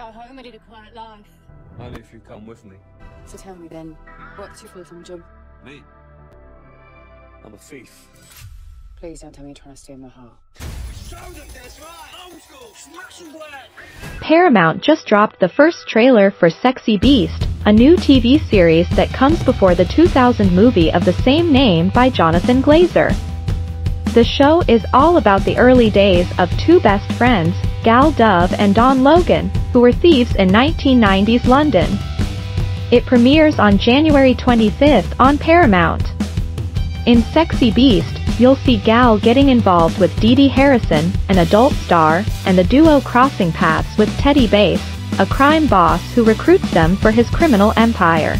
go home and lead a quiet life. Only if you come with me. So tell me then, what's your full-time job? Me? I'm a thief. Please don't tell me you're trying to steal my heart. Paramount just dropped the first trailer for Sexy Beast, a new TV series that comes before the 2000 movie of the same name by Jonathan Glazer. The show is all about the early days of two best friends, Gal Dove and Don Logan, who were thieves in 1990s London. It premieres on January 25th on Paramount. In Sexy Beast, you'll see Gal getting involved with DeeDee Harrison, an adult star, and the duo crossing paths with Teddy Bass, a crime boss who recruits them for his criminal empire.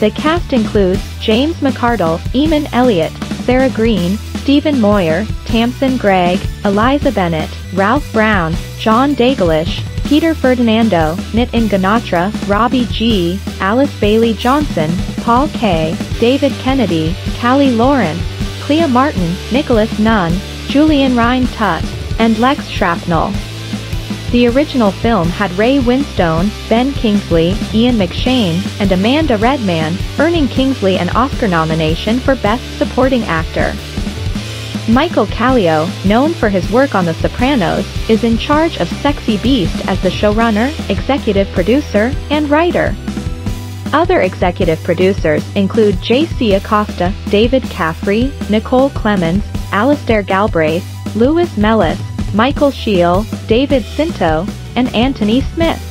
The cast includes James McArdle, Emun Elliott, Sarah Greene, Stephen Moyer, Tamsin Greig, Eliza Bennett, Ralph Brown, John Dagleish, Peter Ferdinando, Nitin Ganatra, Robbie Gee, Alice Bailey Johnson, Paul Kaye, David Kennedy, Cally Lawrence, Clea Martin, Nicholas Nunn, Julian Rhind-Tutt, and Lex Shrapnel. The original film had Ray Winstone, Ben Kingsley, Ian McShane, and Amanda Redman, earning Kingsley an Oscar nomination for Best Supporting Actor. Michael Caleo, known for his work on The Sopranos, is in charge of Sexy Beast as the showrunner, executive producer, and writer. Other executive producers include J.C. Acosta, David Caffrey, Nicole Clemens, Alastair Galbraith, Louis Mellis, Michael Scheel, David Scinto, and Antony Smith.